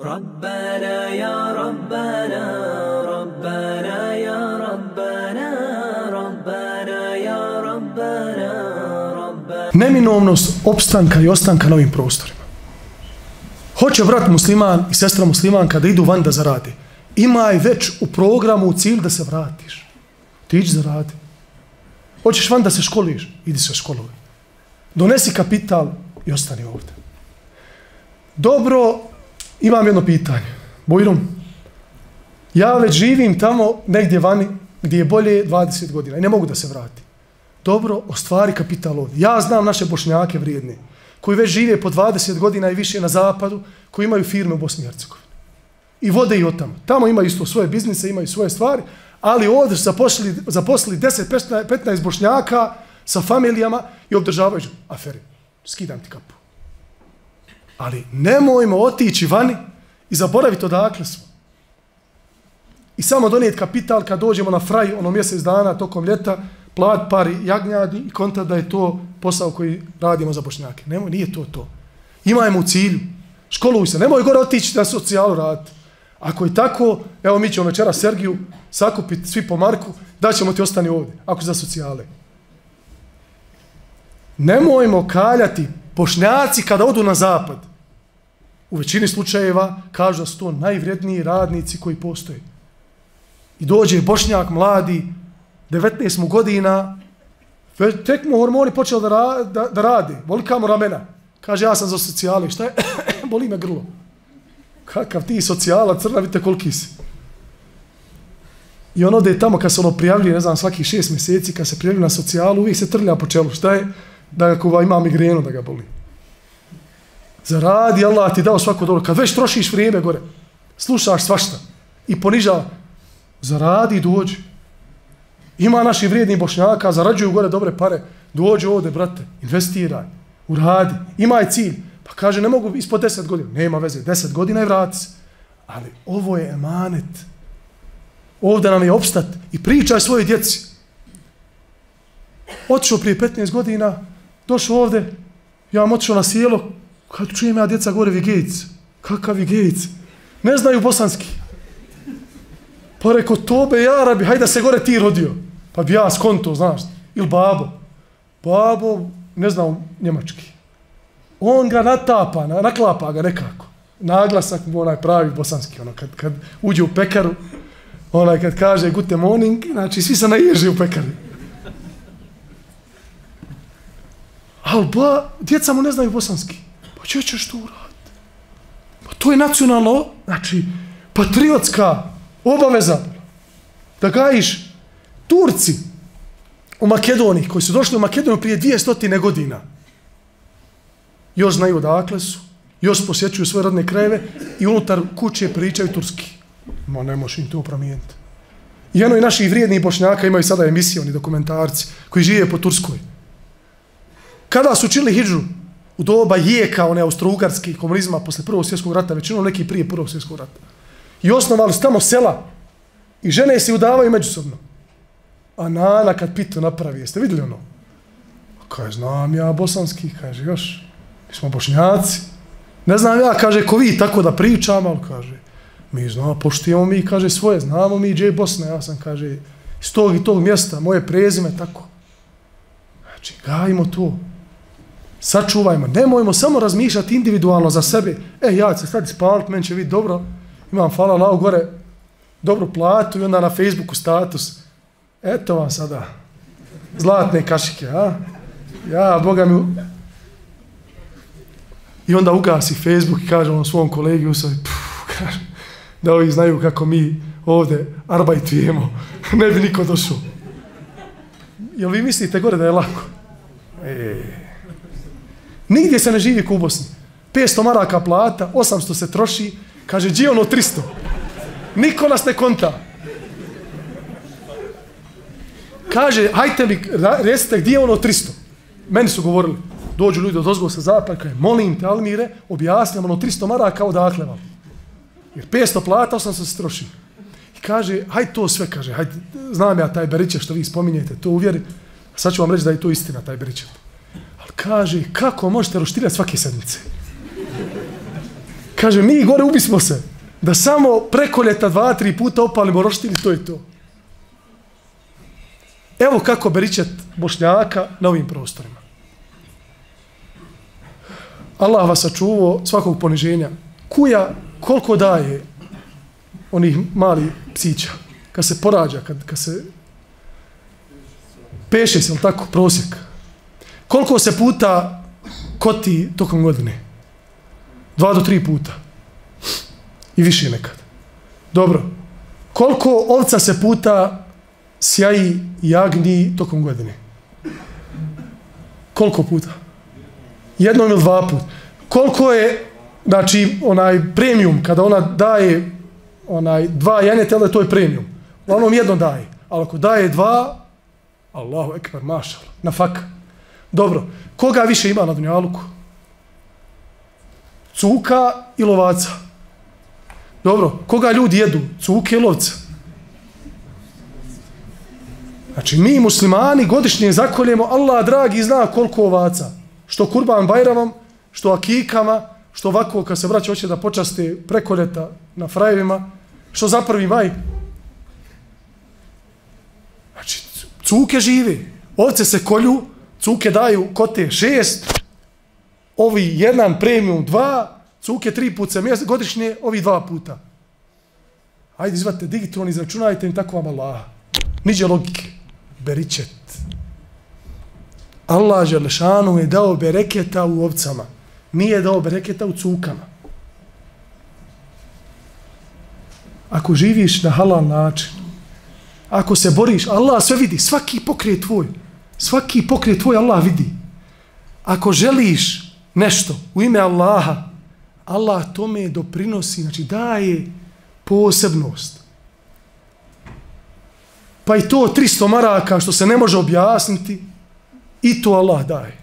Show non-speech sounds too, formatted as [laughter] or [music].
ربنا يا ربنا ربنا يا ربنا ربنا يا ربنا ربنا neminovnost opstanka i ostanka na ovim prostorima. Hoće brat musliman i sestra muslimanka da idu van da zarade. Imaj već u programu u cilj da se vratiš. Ti ići zaradi. Hoćeš van da se školiš, idi se školovi. Donesi kapital i ostani ovdje. Dobro, imam jedno pitanje. Bojrom, ja već živim tamo negdje vani gdje je bolje 20 godina i ne mogu da se vratim dobro ostvari kapital ovdje. Ja znam naše bošnjake vrijedne, koji već žive po 20 godina i više na zapadu, koji imaju firme u Bosni i Hercegovini. I vode i od tamo. Tamo imaju isto svoje biznise, imaju svoje stvari, ali ovdje su zaposlili, zaposlili 10-15 bošnjaka sa familijama i obdržavaju afere. Skidam ti kapu. Ali nemojmo otići vani i zaboraviti odakle smo. I samo donijeti kapital kad dođemo na fraj ono mjesec dana tokom ljeta, plat par jagnjadi i konta da je to posao koji radimo za bošnjake. Nemoj, nije to to. Imajmo u cilju. Školuj se. Nemoj gore otići na socijalu raditi. Ako je tako, evo mi ćemo večera Sergiju sakupiti svi po Marku, da ćemo ti ostani ovdje, ako za socijale. Nemojmo kaljati bošnjaci kada odu na zapad. U većini slučajeva kažu da su to najvredniji radnici koji postoje. I dođe bošnjak mladi, 19 godina, tek mu hormoni počeli da, ra, da, da radi, boli kamo ramena. Kaže, ja sam za socijale, šta je? [coughs] boli me grlo. Kakav ti socijala, crna, vidite koliki si. I on ode tamo kad se ono prijavljuje, ne znam, svakih šest mjeseci, kad se prijavljuje na socijalu, uvijek se trlja po čelu. Šta je? Da ga ima migrenu da ga boli. Zaradi, Allah ti dao svako dobro. Kad već trošiš vrijeme gore, slušaš svašta i ponižava, zaradi i dođi. Ima naši vrijedni bošnjaka, zarađuju gore dobre pare, dođi ovde, brate, investiraj, uradi, imaj cilj. Pa kaže, ne mogu ispod 10 godina. Nema veze, 10 godina i vrati se. Ali ovo je emanet. Ovde nam je opstat i pričaj svojoj djeci. Otišao prije 15 godina, došao ovde, ja vam otišao na sjelo, kad čujem ja djeca gore Vigejc. Kakav Vigejc? Ne znaju bosanski. Pa reko, tobe, ja rabi, hajde se gore ti rodio. Pa bi ja skonto, znaš, ili babo. Babo, ne znam, njemački. On ga natapa, naklapa ga nekako. Naglasak mu onaj pravi bosanski, ono, kad, kad uđe u pekaru, onaj kad kaže gute morning, znači svi se naježe u pekari. Ali ba, djeca mu ne znaju bosanski gdje ćeš to uraditi? Pa to je nacionalno, znači, patriotska obaveza. Da gajiš Turci u Makedoniji, koji su došli u Makedoniju prije 200 godina, još znaju odakle su, još posjećuju svoje rodne krajeve i unutar kuće pričaju turski. Ma ne možeš im to promijeniti. I jedno i naši vrijedni bošnjaka imaju sada emisije, oni dokumentarci, koji žive po Turskoj. Kada su učili hijđu u doba jeka, one austro-ugarski komunizma posle prvog svjetskog rata, većinom neki prije prvog svjetskog rata. I osnovali su tamo sela i žene se udavaju međusobno. A Nana kad pitu napravi, jeste vidjeli ono? Kaže, znam ja bosanski, kaže, još, mi smo bošnjaci. Ne znam ja, kaže, ko vi tako da pričam, ali kaže, mi znamo, poštijemo mi, kaže, svoje, znamo mi, gdje je Bosna, ja sam, kaže, iz tog i tog mjesta, moje prezime, tako. Znači, gajimo to. Sačuvajmo, nemojmo samo razmišljati individualno za sebe. E, ja ću se sad ispalit, meni će biti dobro, imam, hvala lao, gore, dobru platu i onda na Facebooku status, Eto vam sada. Zlatne kašike, a? Ja, Boga mi... I onda ugasi Facebook i kaže on svom kolegi u svoj, kaže, da ovi znaju kako mi ovde arbajtujemo. [laughs] ne bi niko došao. Jel vi mislite gore da je lako? E. Nigdje se ne živi u Bosni. 500 maraka plata, 800 se troši, kaže, gdje ono 300? Niko nas ne konta. kaže, hajte mi, recite, gdje je ono 300? Meni su govorili, dođu ljudi od ozgova sa zapad, kaže, molim te, Almire, objasnjam ono 300 maraka odakle vam. Jer 500 plata 800 se troši. I kaže, haj to sve, kaže, haj, znam ja taj beriče što vi spominjete, to uvjeri, sad ću vam reći da je to istina, taj beriče. Kaže, kako možete roštirati svake sedmice? Kaže, mi gore ubismo se. Da samo preko ljeta dva, tri puta opalimo roštilj to je to. Evo kako beričet bošnjaka na ovim prostorima. Allah vas sačuvao svakog poniženja. Kuja koliko daje onih malih psića kad se porađa, kad, kad se peše se, tako, prosjek. Koliko se puta koti tokom godine? Dva do tri puta. I više nekad. Dobro. Koliko ovca se puta sjaji jagni tokom godine? Koliko puta? Jednom ili dva puta. Koliko je, znači, onaj premium, kada ona daje onaj dva janjetela, to je premium. Uglavnom jedno daje. Ali ako daje dva, Allahu ekber, mašal, na faka. Dobro, koga više ima na Dunjaluku? Cuka i lovaca. Dobro, koga ljudi jedu? Cuke i lovca. Znači, mi muslimani godišnje zakoljemo, Allah dragi zna koliko ovaca. Što kurban bajramom, što akikama, što ovako kad se vraća hoće da počaste preko ljeta na frajevima, što za prvi maj. Znači, cuke žive, ovce se kolju, cuke daju kote šest, ovi jedan premium dva, cuke tri puta mjesto, godišnje, ovi dva puta. Ajde, izvate digitron, izračunajte im tako vam Allah. Niđe logike. Beričet. Allah Želešanu je dao bereketa u ovcama. Nije dao bereketa u cukama. Ako živiš na halal način, ako se boriš, Allah sve vidi, svaki pokret tvoj, svaki pokret tvoj Allah vidi. Ako želiš nešto u ime Allaha, Allah tome doprinosi, znači daje posebnost. Pa i to 300 maraka što se ne može objasniti, i to Allah daje.